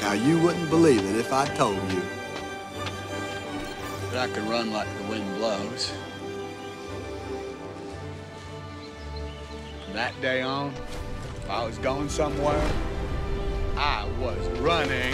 Now, you wouldn't believe it if I told you. But I can run like the wind blows. From that day on, if I was going somewhere, I was running.